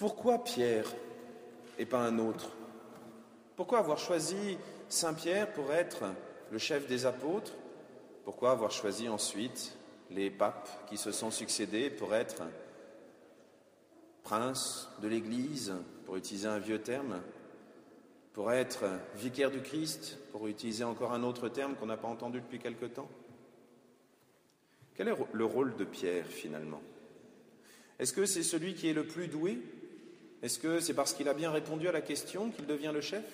Pourquoi Pierre et pas un autre? Pourquoi avoir choisi Saint Pierre pour être le chef des apôtres? Pourquoi avoir choisi ensuite les papes qui se sont succédés pour être prince de l'Église, pour utiliser un vieux terme, pour être vicaire du Christ, pour utiliser encore un autre terme qu'on n'a pas entendu depuis quelque temps? Quel est le rôle de Pierre finalement? Est-ce que c'est celui qui est le plus doué? Est-ce que c'est parce qu'il a bien répondu à la question qu'il devient le chef?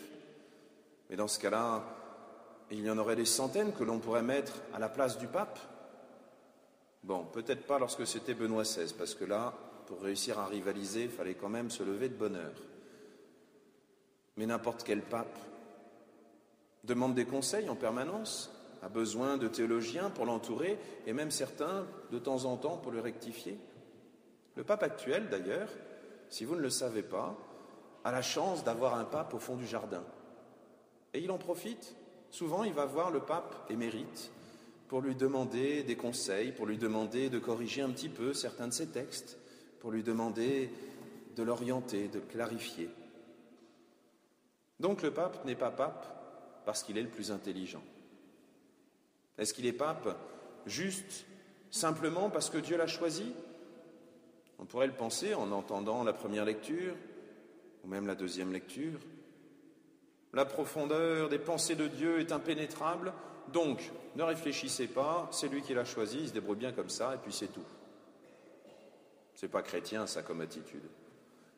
Mais dans ce cas-là, il y en aurait des centaines que l'on pourrait mettre à la place du pape Bon, peut-être pas lorsque c'était Benoît XVI, parce que là, pour réussir à rivaliser, il fallait quand même se lever de bonne heure. Mais n'importe quel pape demande des conseils en permanence, a besoin de théologiens pour l'entourer, et même certains, de temps en temps, pour le rectifier. Le pape actuel, d'ailleurs, si vous ne le savez pas, a la chance d'avoir un pape au fond du jardin. Et il en profite. Souvent, il va voir le pape émérite pour lui demander des conseils, pour lui demander de corriger un petit peu certains de ses textes, pour lui demander de l'orienter, de clarifier. Donc le pape n'est pas pape parce qu'il est le plus intelligent. Est-ce qu'il est pape juste simplement parce que Dieu l'a choisi? On pourrait le penser en entendant la première lecture ou même la deuxième lecture. La profondeur des pensées de Dieu est impénétrable, donc ne réfléchissez pas, c'est lui qui l'a choisi, il se débrouille bien comme ça, et puis c'est tout. C'est pas chrétien ça comme attitude.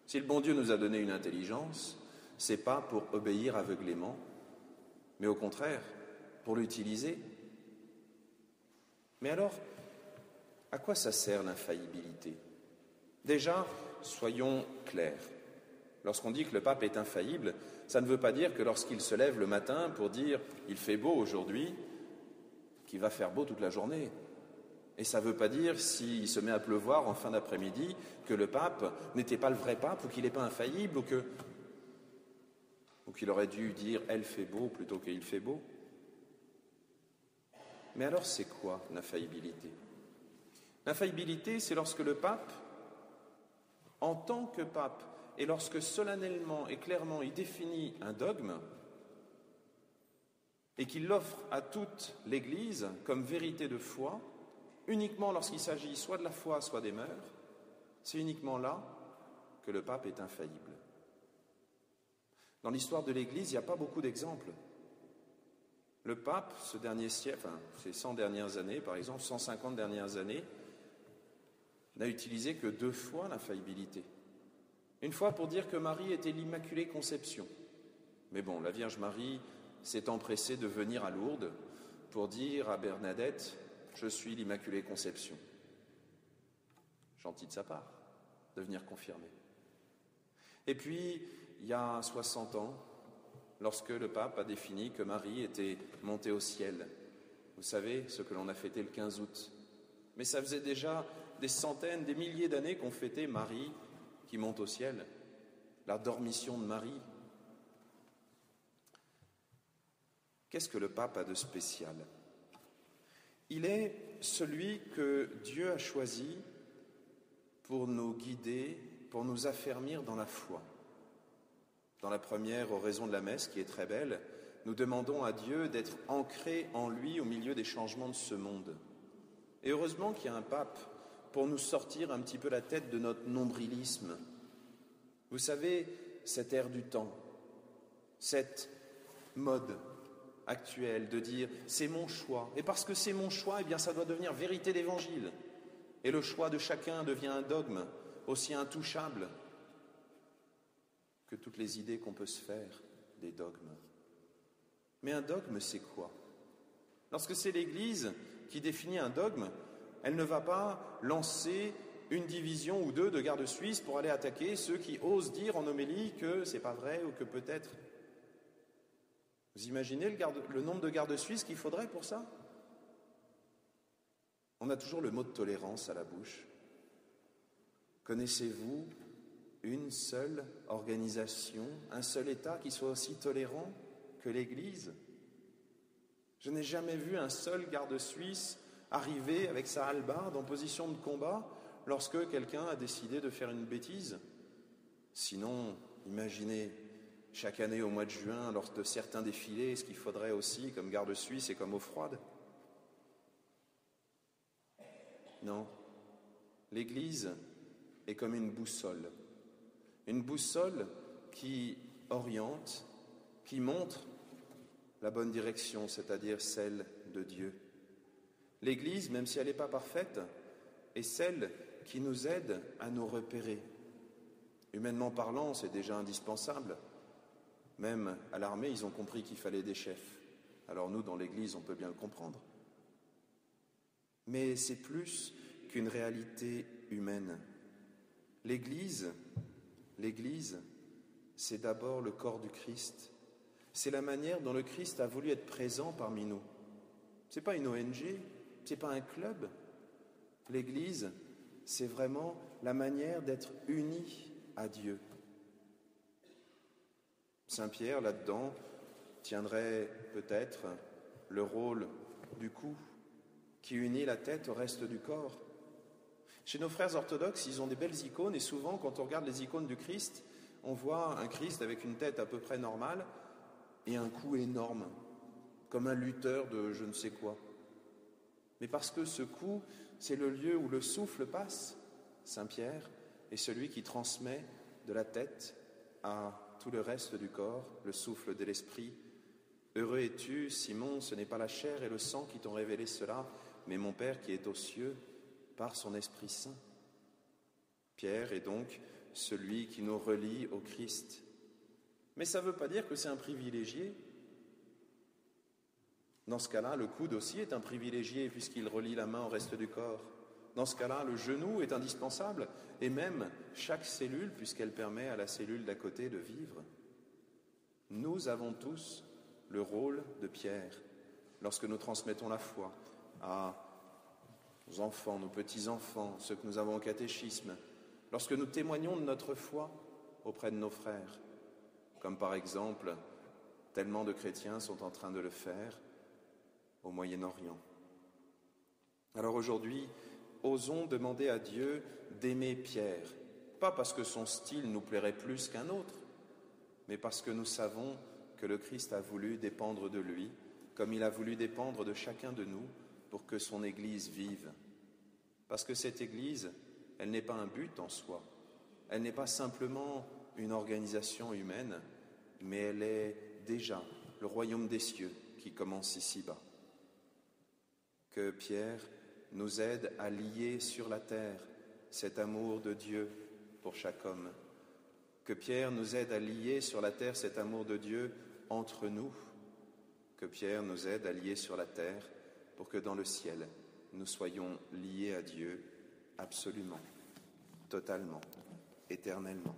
Si le bon Dieu nous a donné une intelligence, c'est pas pour obéir aveuglément, mais au contraire, pour l'utiliser. Mais alors, à quoi ça sert l'infaillibilité? Déjà, soyons clairs. Lorsqu'on dit que le pape est infaillible, ça ne veut pas dire que lorsqu'il se lève le matin pour dire il fait beau aujourd'hui, qu'il va faire beau toute la journée. Et ça ne veut pas dire, s'il se met à pleuvoir en fin d'après-midi, que le pape n'était pas le vrai pape ou qu'il n'est pas infaillible ou qu'il aurait dû dire elle fait beau plutôt qu'il fait beau. Mais alors c'est quoi l'infaillibilité? L'infaillibilité, c'est lorsque le pape, en tant que pape, et lorsque solennellement et clairement il définit un dogme, et qu'il l'offre à toute l'Église comme vérité de foi, uniquement lorsqu'il s'agit soit de la foi, soit des mœurs, c'est uniquement là que le pape est infaillible. Dans l'histoire de l'Église, il n'y a pas beaucoup d'exemples. Le pape, ce dernier siècle, enfin, ces 100 dernières années, par exemple, 150 dernières années, n'a utilisé que deux fois l'infaillibilité. Une fois pour dire que Marie était l'Immaculée Conception. Mais bon, la Vierge Marie s'est empressée de venir à Lourdes pour dire à Bernadette Je suis l'Immaculée Conception. Gentil de sa part de venir confirmer. Et puis, il y a 60 ans, lorsque le pape a défini que Marie était montée au ciel, vous savez, ce que l'on a fêté le 15 août. Mais ça faisait déjà des centaines, des milliers d'années qu'on fêtait Marie qui monte au ciel, la dormition de Marie. Qu'est-ce que le pape a de spécial? Il est celui que Dieu a choisi pour nous guider, pour nous affermir dans la foi. Dans la première oraison de la messe, qui est très belle, nous demandons à Dieu d'être ancrés en lui au milieu des changements de ce monde. Et heureusement qu'il y a un pape pour nous sortir un petit peu la tête de notre nombrilisme. Vous savez, cette ère du temps, cette mode actuelle de dire c'est mon choix. Et parce que c'est mon choix, eh bien ça doit devenir vérité d'évangile. Et le choix de chacun devient un dogme aussi intouchable que toutes les idées qu'on peut se faire des dogmes. Mais un dogme, c'est quoi? Lorsque c'est l'Église qui définit un dogme, elle ne va pas lancer une division ou deux de gardes suisses pour aller attaquer ceux qui osent dire en homélie que c'est pas vrai ou que peut-être. Vous imaginez le, le nombre de gardes suisses qu'il faudrait pour ça? On a toujours le mot de tolérance à la bouche. Connaissez-vous une seule organisation, un seul État qui soit aussi tolérant que l'Église? Je n'ai jamais vu un seul garde suisse arriver avec sa hallebarde en position de combat lorsque quelqu'un a décidé de faire une bêtise. Sinon, imaginez chaque année au mois de juin, lors de certains défilés, ce qu'il faudrait aussi comme garde suisse et comme eau froide. Non, l'Église est comme une boussole, une boussole qui oriente, qui montre la bonne direction, c'est-à-dire celle de Dieu. L'Église, même si elle n'est pas parfaite, est celle qui nous aide à nous repérer. Humainement parlant, c'est déjà indispensable. Même à l'armée, ils ont compris qu'il fallait des chefs. Alors nous, dans l'Église, on peut bien le comprendre. Mais c'est plus qu'une réalité humaine. L'Église, l'Église, c'est d'abord le corps du Christ. C'est la manière dont le Christ a voulu être présent parmi nous. Ce n'est pas une ONG, ce n'est pas un club. L'Église, c'est vraiment la manière d'être unis à Dieu. Saint Pierre, là-dedans, tiendrait peut-être le rôle du cou qui unit la tête au reste du corps. Chez nos frères orthodoxes, ils ont des belles icônes et souvent, quand on regarde les icônes du Christ, on voit un Christ avec une tête à peu près normale et un cou énorme, comme un lutteur de je ne sais quoi. Mais parce que ce cou, c'est le lieu où le souffle passe, Saint Pierre est celui qui transmet de la tête à tout le reste du corps, le souffle de l'esprit. Heureux es-tu, Simon, ce n'est pas la chair et le sang qui t'ont révélé cela, mais mon Père qui est aux cieux par son Esprit Saint. Pierre est donc celui qui nous relie au Christ. Mais ça ne veut pas dire que c'est un privilégié. Dans ce cas-là, le coude aussi est un privilégié puisqu'il relie la main au reste du corps. Dans ce cas-là, le genou est indispensable et même chaque cellule puisqu'elle permet à la cellule d'à côté de vivre. Nous avons tous le rôle de Pierre lorsque nous transmettons la foi à nos enfants, nos petits-enfants, ceux que nous avons au catéchisme, lorsque nous témoignons de notre foi auprès de nos frères, comme par exemple tellement de chrétiens sont en train de le faire Moyen-Orient. Alors aujourd'hui, osons demander à Dieu d'aimer Pierre, pas parce que son style nous plairait plus qu'un autre, mais parce que nous savons que le Christ a voulu dépendre de lui, comme il a voulu dépendre de chacun de nous pour que son Église vive. Parce que cette Église, elle n'est pas un but en soi, elle n'est pas simplement une organisation humaine, mais elle est déjà le royaume des cieux qui commence ici-bas. Que Pierre nous aide à lier sur la terre cet amour de Dieu pour chaque homme. Que Pierre nous aide à lier sur la terre cet amour de Dieu entre nous. Que Pierre nous aide à lier sur la terre pour que dans le ciel, nous soyons liés à Dieu absolument, totalement, éternellement.